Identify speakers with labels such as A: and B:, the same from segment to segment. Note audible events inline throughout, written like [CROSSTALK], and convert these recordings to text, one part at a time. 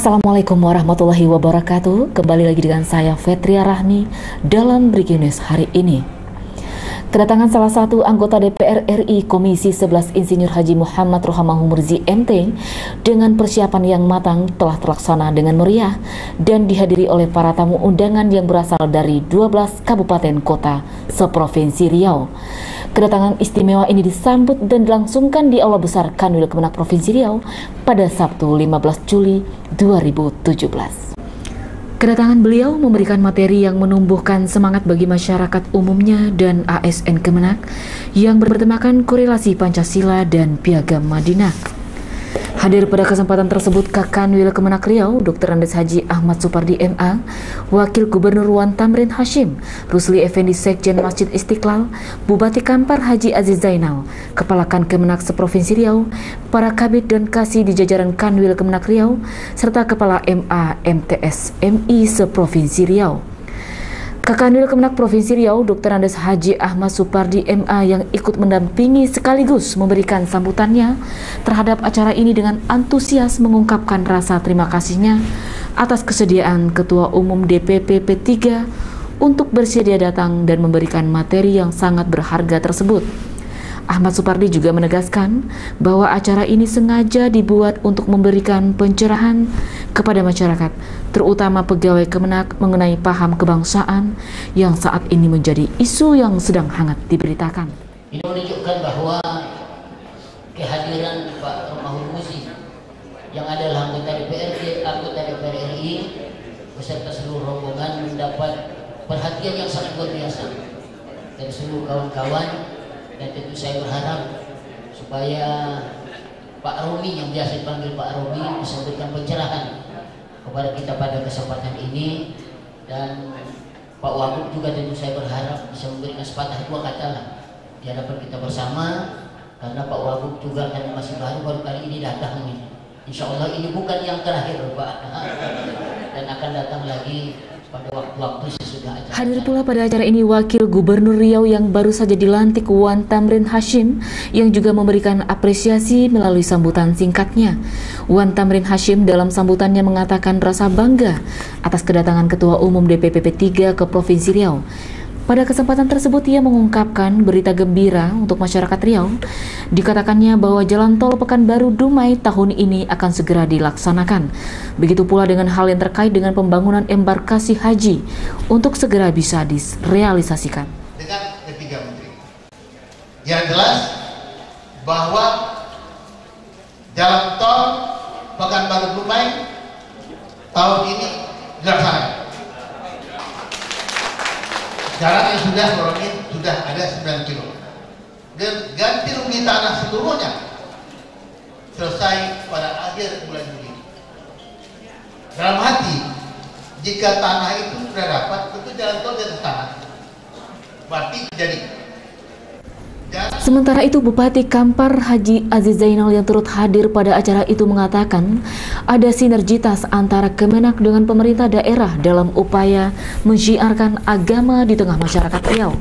A: Assalamualaikum warahmatullahi wabarakatuh. Kembali lagi dengan saya Fetria Rahmi dalam Breaking News hari ini. Kedatangan salah satu anggota DPR RI Komisi 11 Insinyur Haji Muhammad Rohamahu Murzi MT dengan persiapan yang matang telah terlaksana dengan meriah dan dihadiri oleh para tamu undangan yang berasal dari 12 kabupaten kota seprovinsi Riau. Kedatangan istimewa ini disambut dan dilangsungkan di Aula Besar Kanwil Kemenak Provinsi Riau pada Sabtu 15 Juli 2017. Kedatangan beliau memberikan materi yang menumbuhkan semangat bagi masyarakat umumnya dan ASN Kemenak yang bertemakan korelasi Pancasila dan Piagam Madinah. Hadir pada kesempatan tersebut Kakanwil Kemenak Riau, Dr. Andes Haji Ahmad Supardi MA, Wakil Gubernur Wan Tamrin Hashim, Rusli Effendi Sekjen Masjid Istiqlal, Bupati Kampar Haji Aziz Zainal, Kepala Kan Kemenak Seprovinsi Riau, para kabit dan kasih di jajaran Kanwil Kemenak Riau, serta Kepala MA MTS MI Seprovinsi Riau. Kakanwil Kemenak Provinsi Riau, Dr. Andes Haji Ahmad Supardi MA yang ikut mendampingi sekaligus memberikan sambutannya terhadap acara ini dengan antusias mengungkapkan rasa terima kasihnya atas kesediaan Ketua Umum DPP P3 untuk bersedia datang dan memberikan materi yang sangat berharga tersebut. Ahmad Supardi juga menegaskan bahwa acara ini sengaja dibuat untuk memberikan pencerahan kepada masyarakat, terutama pegawai Kemenak mengenai paham kebangsaan yang saat ini menjadi isu yang sedang hangat diberitakan.
B: Ini menunjukkan bahwa kehadiran Pak Romahur Musi yang adalah anggota DPRD, anggota DPR RI beserta seluruh rombongan mendapat perhatian yang sangat luar biasa dari seluruh kawan-kawan dan tentu saya berharap supaya Pak Romi yang biasa dipanggil Pak Romi bisa memberikan pencerahan kepada kita pada kesempatan ini. Dan Pak Wagub juga tentu saya berharap bisa memberikan sepatah dua kata lah di hadapan kita bersama. Karena Pak Wagub juga kan masih baru baru kali ini datang ini. Insya Allah ini bukan yang terakhir Pak. [LAUGHS] Dan akan datang lagi
A: Hadir pula pada acara ini Wakil Gubernur Riau yang baru saja dilantik Wan Tamrin Hashim yang juga memberikan apresiasi melalui sambutan singkatnya. Wan Tamrin Hashim dalam sambutannya mengatakan rasa bangga atas kedatangan Ketua Umum DPP P3 ke Provinsi Riau. Pada kesempatan tersebut ia mengungkapkan berita gembira untuk masyarakat Riau. Dikatakannya bahwa jalan tol Pekanbaru Dumai tahun ini akan segera dilaksanakan. Begitu pula dengan hal yang terkait dengan pembangunan embarkasi haji untuk segera bisa direalisasikan.
C: Dengan ketiga menteri. Yang jelas bahwa jalan tol Pekanbaru Dumai tahun ini dilaksanakan jalan yang sudah ini sudah ada 9 kilo. Ganti rugi tanah seluruhnya. Selesai pada akhir bulan Juli. Dalam hati jika tanah itu sudah dapat tentu jalan tol di atas tanah. Berarti jadi
A: Sementara itu Bupati Kampar Haji Aziz Zainal yang turut hadir pada acara itu mengatakan ada sinergitas antara Kemenak dengan pemerintah daerah dalam upaya menyiarkan agama di tengah masyarakat Riau.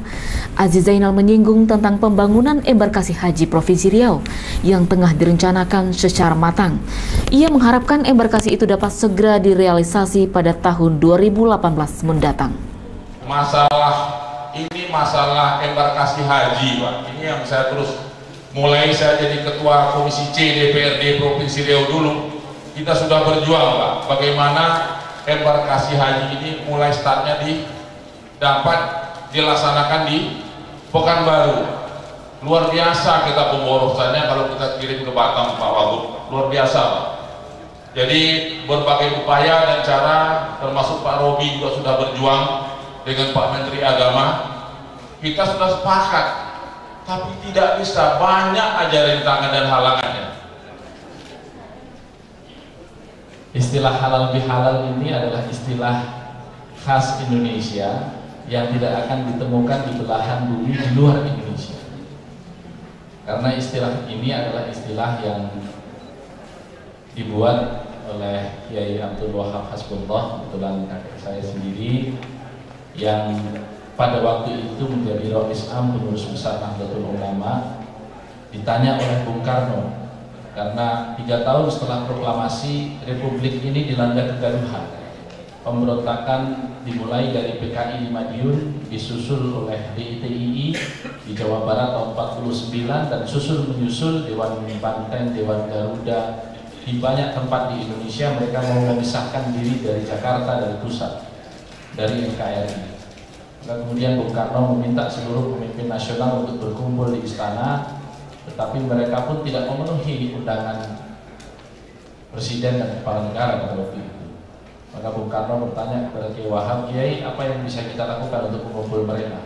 A: Aziz Zainal menyinggung tentang pembangunan embarkasi haji Provinsi Riau yang tengah direncanakan secara matang. Ia mengharapkan embarkasi itu dapat segera direalisasi pada tahun 2018 mendatang.
D: Masalah ini masalah embarkasi haji Pak. Ini yang saya terus mulai saya jadi ketua komisi C DPRD Provinsi Riau dulu. Kita sudah berjuang Pak. Bagaimana embarkasi haji ini mulai startnya di dapat dilaksanakan di Pekanbaru. Luar biasa kita pemborosannya kalau kita kirim ke Batam Pak Wagub. Luar biasa Pak. Jadi berbagai upaya dan cara termasuk Pak Robi juga sudah berjuang dengan Pak Menteri Agama kita sudah sepakat tapi tidak bisa. Banyak aja rintangan dan halangannya.
E: Istilah halal bihalal ini adalah istilah khas Indonesia yang tidak akan ditemukan di belahan bumi di luar Indonesia. Karena istilah ini adalah istilah yang dibuat oleh Kiai Abdul Wahab Hasbullah kebetulan kakek saya sendiri yang pada waktu itu menjadi Rais Am pengurus besar Nahdlatul Ulama ditanya oleh Bung Karno. Karena tiga tahun setelah proklamasi Republik ini dilanda kegaduhan. Pemberontakan dimulai dari PKI di Madiun disusul oleh DITII di Jawa Barat tahun 49 dan susul menyusul Dewan Banten, Dewan Garuda. Di banyak tempat di Indonesia mereka mau memisahkan diri dari Jakarta dari pusat dari NKRI dan kemudian Bung Karno meminta seluruh pemimpin nasional untuk berkumpul di istana tetapi mereka pun tidak memenuhi undangan presiden dan kepala negara pada waktu itu maka Bung Karno bertanya kepada Kiai Wahab, Kiai apa yang bisa kita lakukan untuk mengumpul mereka?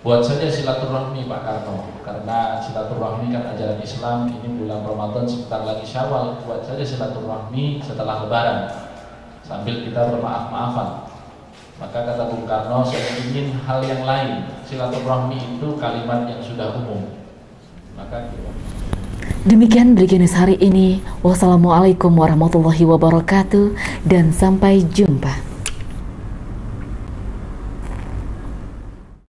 E: Buat saja silaturahmi Pak Karno, karena silaturahmi kan ajaran Islam, ini bulan Ramadan sebentar lagi Syawal, buat saja silaturahmi setelah Lebaran, sambil kita bermaaf-maafan. Maka kata Bung Karno, saya ingin hal yang lain. Silaturahmi itu kalimat yang sudah umum. Maka
A: Demikian Brigenis hari ini. Wassalamualaikum warahmatullahi wabarakatuh dan sampai jumpa.